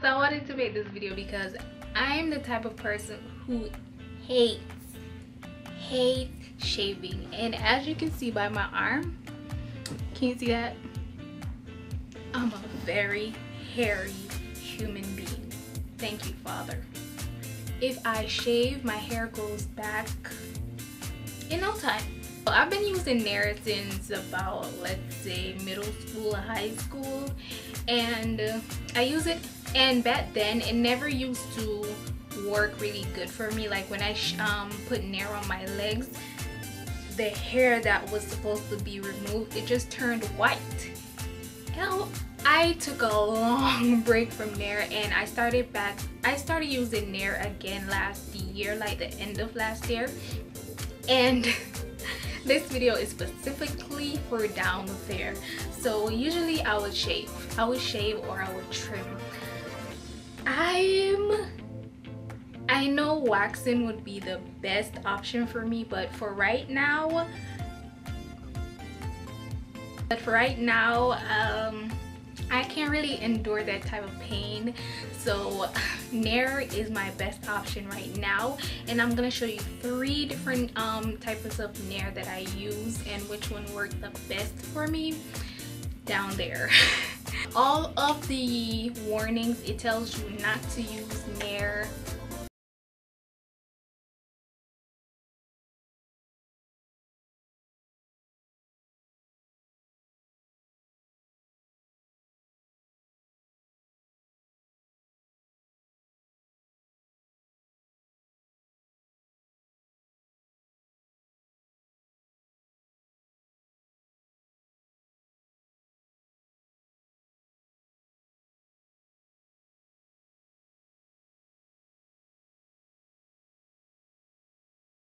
so I wanted to make this video because I'm the type of person who hates, hates shaving. And as you can see by my arm, can you see that? I'm a very hairy human being. Thank you, Father. If I shave, my hair goes back in no time. I've been using Nair since about, let's say, middle school, high school. And uh, I use it, and back then, it never used to work really good for me. Like when I um, put Nair on my legs, the hair that was supposed to be removed, it just turned white. Hell, I took a long break from Nair and I started back, I started using Nair again last year, like the end of last year. And this video is specifically for down there. So usually I would shave. I would shave or I would trim. I'm I know waxing would be the best option for me, but for right now, but for right now, um, I can't really endure that type of pain. So Nair is my best option right now. And I'm gonna show you three different um, types of Nair that I use and which one worked the best for me down there. All of the warnings, it tells you not to use Nair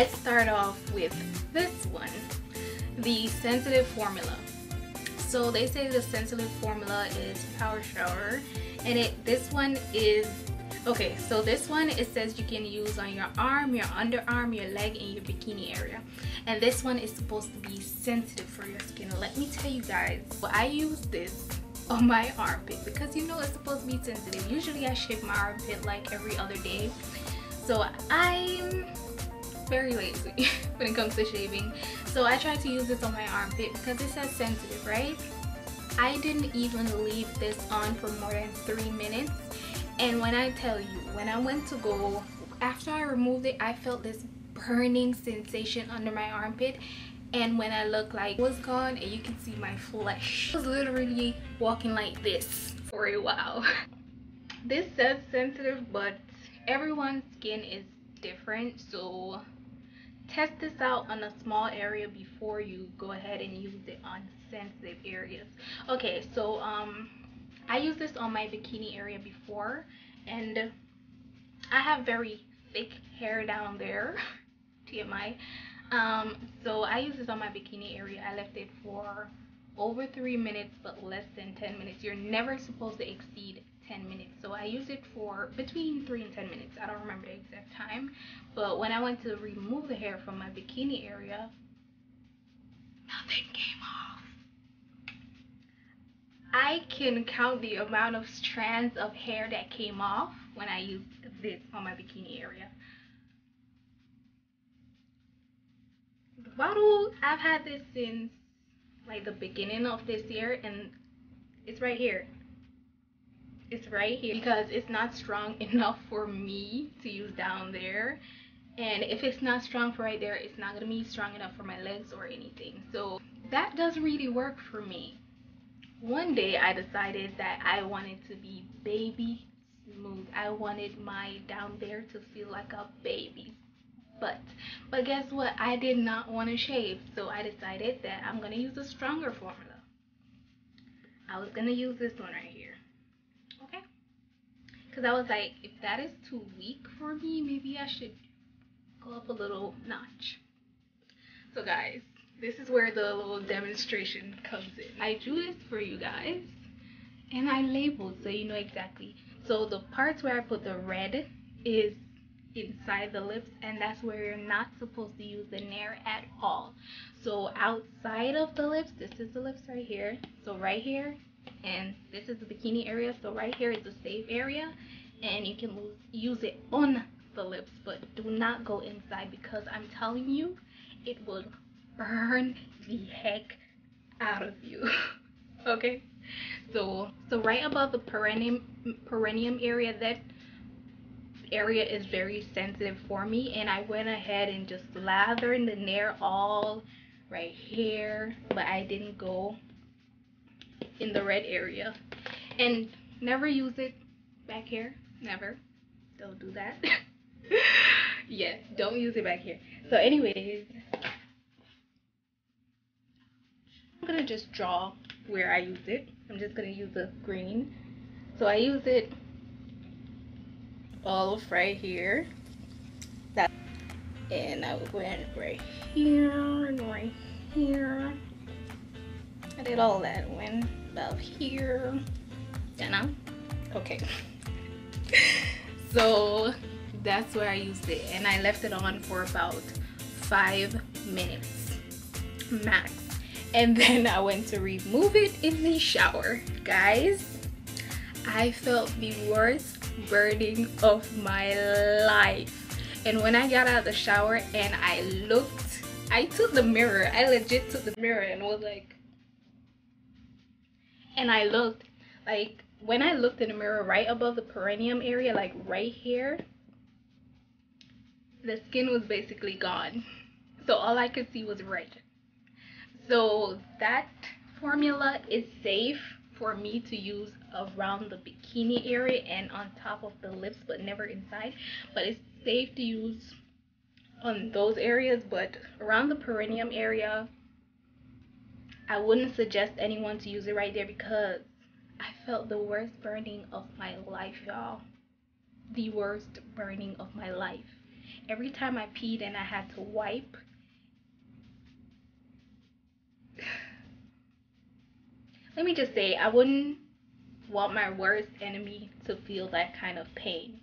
Let's start off with this one, the sensitive formula. So they say the sensitive formula is power shower and it this one is okay so this one it says you can use on your arm your underarm your leg and your bikini area. And this one is supposed to be sensitive for your skin. Let me tell you guys i use this on my armpit because you know it's supposed to be sensitive. Usually i shave my armpit like every other day. So i'm very lazy when it comes to shaving. So I tried to use this on my armpit because it says sensitive, right? I didn't even leave this on for more than three minutes. And when I tell you, when I went to go, after I removed it, I felt this burning sensation under my armpit. And when I looked like it was gone and you can see my flesh. I was literally walking like this for a while. this says sensitive, but everyone's skin is different. So test this out on a small area before you go ahead and use it on sensitive areas. Okay so um i used this on my bikini area before and i have very thick hair down there tmi um so i used this on my bikini area. I left it for over three minutes but less than 10 minutes. You're never supposed to exceed 10 minutes so i use it for between 3 and 10 minutes. I don't remember the exact time but when i went to remove the hair from my bikini area nothing came off. I can count the amount of strands of hair that came off when i used this on my bikini area. The bottle i've had this since like the beginning of this year and it's right here it's right here because it's not strong enough for me to use down there. And if it's not strong for right there it's not gonna be strong enough for my legs or anything. So that doesn't really work for me. One day i decided that i wanted to be baby smooth. I wanted my down there to feel like a baby. Butt but guess what? I did not want to shave. So i decided that i'm gonna use a stronger formula. I was gonna use this one right here because I was like, if that is too weak for me, maybe I should go up a little notch. So guys, this is where the little demonstration comes in. I drew this for you guys and I labeled so you know exactly. So the parts where I put the red is inside the lips and that's where you're not supposed to use the nair at all. So outside of the lips, this is the lips right here. So right here and this is the bikini area so right here is the safe area. And you can use it on the lips but do not go inside because i'm telling you it will burn the heck out of you. Okay? So so right above the perineum perineum area that area is very sensitive for me. And I went ahead and just lathered the nair all right here but I didn't go in the red area. And never use it back here. Never. Don't do that. Yeah don't use it back here. So anyways I'm gonna just draw where I use it. I'm just gonna use the green. So I use it all right here. That and I went right here and right here. I did all that went about here. You know okay. So that's where I used it and I left it on for about five minutes max. And then I went to remove it in the shower. Guys I felt the worst burning of my life. And when I got out of the shower and I looked I took the mirror. I legit took the mirror and was like and I looked like when I looked in the mirror right above the perineum area like right here the skin was basically gone. So all I could see was red. So that formula is safe for me to use around the bikini area and on top of the lips but never inside. But it's safe to use on those areas but around the perineum area I wouldn't suggest anyone to use it right there because I felt the worst burning of my life y'all the worst burning of my life every time I peed and I had to wipe let me just say I wouldn't want my worst enemy to feel that kind of pain.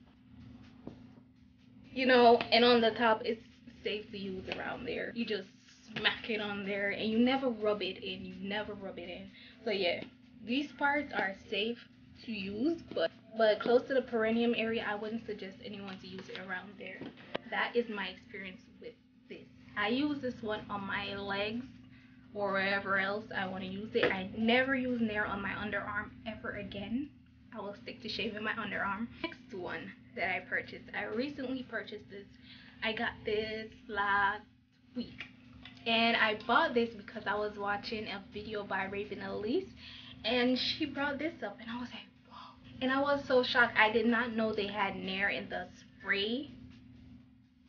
You know, and on the top, it's safe to use around there. You just smack it on there and you never rub it in. You never rub it in. So yeah, these parts are safe to use, but but close to the perineum area, I wouldn't suggest anyone to use it around there. That is my experience with this. I use this one on my legs or wherever else I want to use it. I never use Nair on my underarm ever again. I will stick to shaving my underarm. Next one that I purchased. I recently purchased this. I got this last week. And I bought this because I was watching a video by Raven Elyse. And she brought this up and I was like, wow. And I was so shocked. I did not know they had Nair in the spray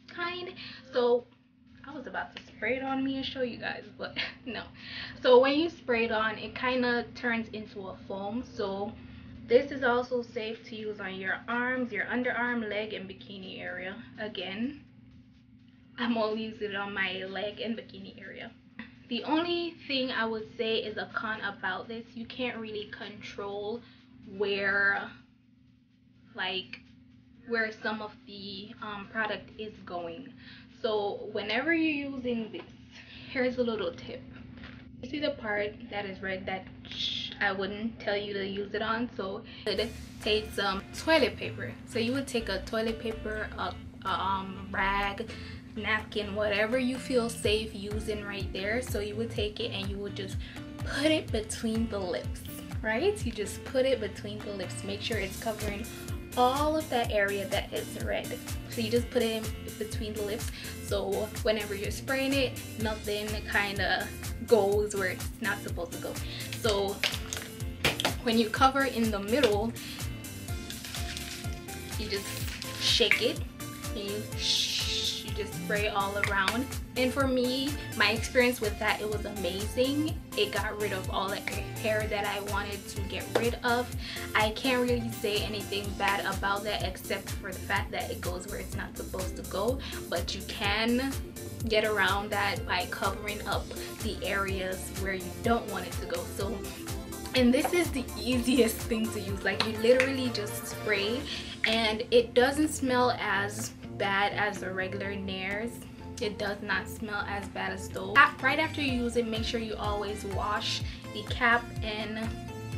kind. So I was about to spray it on me and show you guys, but no. So when you spray it on, it kind of turns into a foam. So this is also safe to use on your arms, your underarm, leg, and bikini area. Again, I'm only using it on my leg and bikini area. The only thing I would say is a con about this, you can't really control where, like, where some of the um, product is going. So whenever you're using this here's a little tip. You see the part that is red that I wouldn't tell you to use it on? So it takes some toilet paper. So you would take a toilet paper a, a um, rag napkin whatever you feel safe using right there. So you would take it and you would just put it between the lips right? You just put it between the lips. Make sure it's covering all of that area that is red. So you just put it between the lips. So whenever you're spraying it nothing kind of goes where it's not supposed to go. So when you cover in the middle you just shake it and you just spray all around. And for me my experience with that it was amazing. It got rid of all the hair that I wanted to get rid of. I can't really say anything bad about that except for the fact that it goes where it's not supposed to go. But you can get around that by covering up the areas where you don't want it to go. So and this is the easiest thing to use. Like you literally just spray and it doesn't smell as bad as the regular Nairs. It does not smell as bad as those. Right after you use it, make sure you always wash the cap and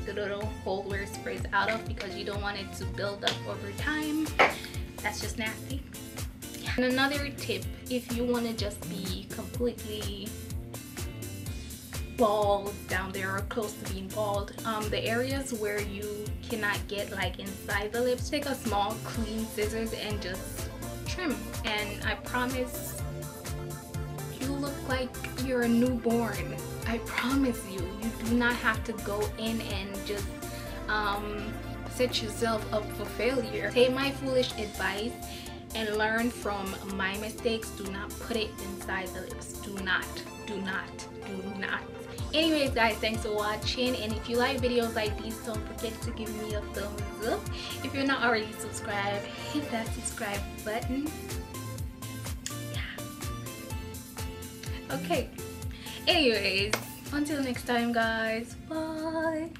the little hole where it sprays out of because you don't want it to build up over time that's just nasty and another tip if you want to just be completely bald down there or close to being bald um, the areas where you cannot get like inside the lips take a small clean scissors and just trim and I promise you look like you're a newborn. I promise you you do not have to go in and just um, set yourself up for failure. Take my foolish advice and learn from my mistakes. Do not put it inside the lips do not do not do not anyways guys thanks for watching. And if you like videos like these don't forget to give me a thumbs up. If you're not already subscribed hit that subscribe button. Yeah. Okay. Anyways until next time guys. Bye